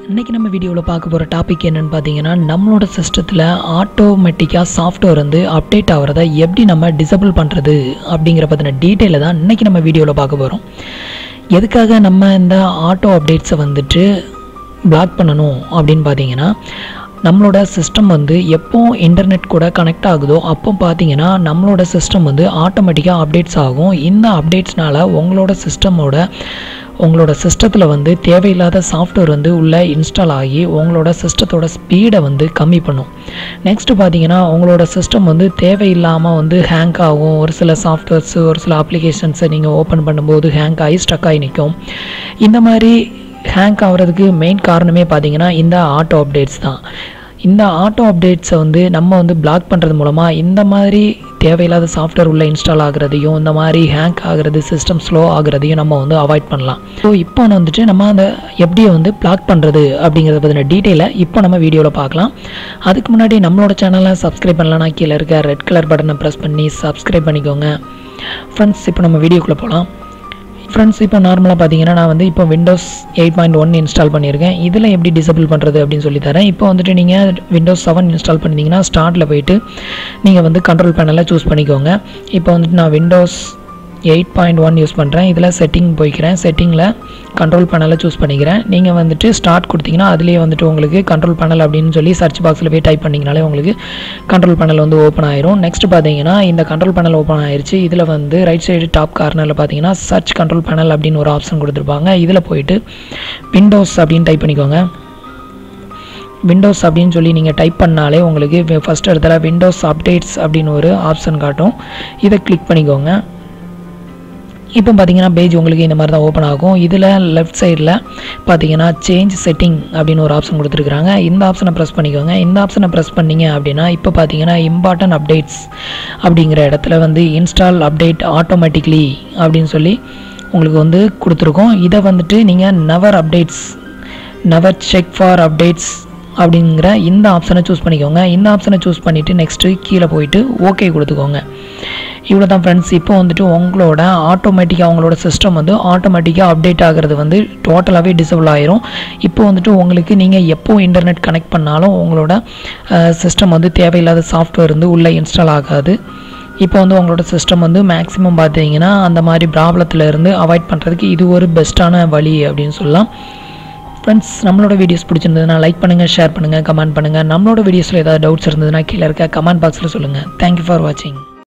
இன்றைக்கி நம்ம வீடியோவில் பார்க்க போகிற டாபிக் என்னென்னு பார்த்தீங்கன்னா நம்மளோட சிஸ்டத்தில் ஆட்டோமேட்டிக்காக சாஃப்ட்வேர் வந்து அப்டேட் ஆகிறத எப்படி நம்ம டிசபிள் பண்ணுறது அப்படிங்கிற பற்றின டீட்டெயிலை தான் இன்றைக்கி நம்ம வீடியோவில் பார்க்க போகிறோம் எதுக்காக நம்ம இந்த ஆட்டோ அப்டேட்ஸை வந்துட்டு பிளாக் பண்ணணும் அப்படின்னு பார்த்தீங்கன்னா நம்மளோட சிஸ்டம் வந்து எப்போ இன்டர்நெட் கூட கனெக்ட் ஆகுதோ அப்போ பார்த்தீங்கன்னா நம்மளோட சிஸ்டம் வந்து ஆட்டோமேட்டிக்காக அப்டேட்ஸ் ஆகும். இந்த அப்டேட்ஸ்னால் உங்களோட சிஸ்டமோட உங்களோட சிஸ்டத்தில் வந்து தேவையில்லாத சாஃப்ட்வேர் வந்து உள்ளே இன்ஸ்டால் ஆகி உங்களோட சிஸ்டத்தோட ஸ்பீடை வந்து கம்மி பண்ணும். நெக்ஸ்ட்டு பார்த்தீங்கன்னா உங்களோட சிஸ்டம் வந்து தேவையில்லாமல் வந்து ஹேங் ஆகும். ஒரு சில சாஃப்ட்வேர்ஸு ஒரு சில அப்ளிகேஷன்ஸை நீங்கள் ஓப்பன் பண்ணும்போது ஹேங் ஆகி ஸ்டக் ஆகி நிற்கும் இந்த மாதிரி ஹேங் ஆகிறதுக்கு மெயின் காரணமே பார்த்தீங்கன்னா இந்த ஆட்டோ அப்டேட்ஸ் தான். இந்த ஆட்டோ அப்டேட்ஸை வந்து நம்ம வந்து பிளாக் பண்ணுறது மூலமாக இந்த மாதிரி தேவையில்லாத சாஃப்ட்வேர் உள்ள இன்ஸ்டால் ஆகுறதையும் இந்த மாதிரி ஹேங்க் ஆகுறது சிஸ்டம் ஸ்லோ ஆகுறதையும் நம்ம வந்து அவாய்ட் பண்ணலாம். ஸோ இப்போ வந்துட்டு நம்ம அந்த எப்படி வந்து பிளாக் பண்ணுறது அப்படிங்கிறத பற்றின டீட்டெயிலை இப்போ நம்ம வீடியோவில் பார்க்கலாம். அதுக்கு முன்னாடி நம்மளோட சேனலை சப்ஸ்கிரைப் பண்ணலன்னா கீழே இருக்க ரெட் கலர் பட்டனை ப்ரெஸ் பண்ணி சப்ஸ்கிரைப் பண்ணிக்கோங்க. ஃப்ரெண்ட்ஸ் இப்போ நம்ம வீடியோக்குள்ளே போகலாம் ஃப்ரெண்ட்ஸ் இப்போ நார்மலாக பார்த்தீங்கன்னா நான் வந்து இப்போ Windows eight point one install பண்ணியிருக்கேன். இதில் எப்படி டிசபிள் பண்ணுறது அப்படின்னு சொல்லி தரேன். இப்போ வந்துட்டு நீங்கள் விண்டோஸ் செவன் இன்ஸ்டால் பண்ணிங்கன்னா ஸ்டார்ட்டில் போயிட்டு நீங்கள் வந்து கண்ட்ரோல் பேனலை சூஸ் பண்ணிக்கோங்க. இப்போ வந்துட்டு நான் Windows eight point one use பண்ணுறேன் இதில் செட்டிங் போய்க்கிறேன். செட்டிங்கில் கண்ட்ரோல் பேனலை சூஸ் பண்ணிக்கிறேன். நீங்கள் வந்துட்டு ஸ்டார்ட் கொடுத்தீங்கன்னா அதுலேயே வந்துட்டு உங்களுக்கு கண்ட்ரோல் பேனல் அப்படின்னு சொல்லி சர்ச் பாக்ஸில் போய் டைப் பண்ணிங்கனாலே உங்களுக்கு கண்ட்ரோல் பேனல் வந்து ஓப்பன் ஆயிரும். நெக்ஸ்ட் பார்த்தீங்கன்னா இந்த கண்ட்ரோல் பேனல் ஓப்பன் ஆயிடுச்சு இதில் வந்து ரைட் சைடு டாப் கார்னரில் பார்த்தீங்கன்னா சர்ச் கண்ட்ரோல் பேனல் அப்படின்னு ஒரு ஆப்ஷன் கொடுத்துருப்பாங்க. இதில் போயிட்டு விண்டோஸ் அப்படின்னு டைப் பண்ணிக்கோங்க. விண்டோஸ் அப்படின்னு சொல்லி நீங்கள் டைப் பண்ணாலே உங்களுக்கு ஃபஸ்ட் இடத்துல விண்டோஸ் அப்டேட்ஸ் அப்படின்னு ஒரு ஆப்ஷன் காட்டும். இதை கிளிக் பண்ணிக்கோங்க. இப்போ பார்த்தீங்கன்னா பேஜ் உங்களுக்கு இந்த மாதிரி தான் ஓப்பன் ஆகும். இதில் லெஃப்ட் சைடில் பார்த்தீங்கன்னா சேஞ்ச் செட்டிங் அப்படின்னு ஒரு ஆப்ஷன் கொடுத்துருக்குறாங்க. இந்த ஆப்ஷனை ப்ரெஸ் பண்ணிக்கோங்க. இந்த ஆப்ஷனை ப்ரெஸ் பண்ணிங்க அப்படின்னா இப்போ பார்த்தீங்கன்னா இம்பார்ட்டன்ட் அப்டேட்ஸ் அப்படிங்கிற இடத்துல வந்து இன்ஸ்டால் அப்டேட் ஆட்டோமேட்டிக்லி அப்படின்னு சொல்லி உங்களுக்கு வந்து கொடுத்துருக்கோம். இதை வந்துட்டு நீங்கள் நவர் அப்டேட்ஸ் நவர் செக் ஃபார் அப்டேட்ஸ் அப்படிங்கிற இந்த ஆப்ஷனை சூஸ் பண்ணிக்கோங்க. இந்த ஆப்ஷனை சூஸ் பண்ணிவிட்டு நெக்ஸ்ட்டு கீழே போயிட்டு ஓகே கொடுத்துக்கோங்க. இவ்வளோ தான் ஃப்ரெண்ட்ஸ் இப்போ வந்துட்டு உங்களோட ஆட்டோமேட்டிக்காக அவங்களோட சிஸ்டம் வந்து ஆட்டோமேட்டிக்காக அப்டேட் ஆகிறது வந்து டோட்டலாகவே டிசபிள் ஆயிரும். இப்போ வந்துட்டு உங்களுக்கு நீங்கள் எப்போ இன்டர்நெட் கனெக்ட் பண்ணாலும் உங்களோட சிஸ்டம் வந்து தேவையில்லாத சாஃப்ட்வேர் வந்து உள்ளே இன்ஸ்டால் ஆகாது. இப்போ வந்து உங்களோட சிஸ்டம் வந்து மேக்ஸிமம் பார்த்தீங்கன்னா அந்த மாதிரி ப்ராப்ளத்தில் இருந்து அவாய்ட் பண்ணுறதுக்கு இது ஒரு பெஸ்ட்டான வழி அப்படின்னு சொல்லலாம். ஃப்ரெண்ட்ஸ் நம்மளோட வீடியோஸ் பிடிச்சிருந்ததுன்னா லைக் பண்ணுங்கள் ஷேர் பண்ணுங்கள் கமெண்ட் பண்ணுங்கள் நம்மளோட வீடியோஸில் ஏதாவது டவுட்ஸ் இருந்ததுன்னா கீழே இருக்க கமெண்ட் பாக்ஸில் சொல்லுங்கள் தேங்க்யூ ஃபார் வாட்சிங்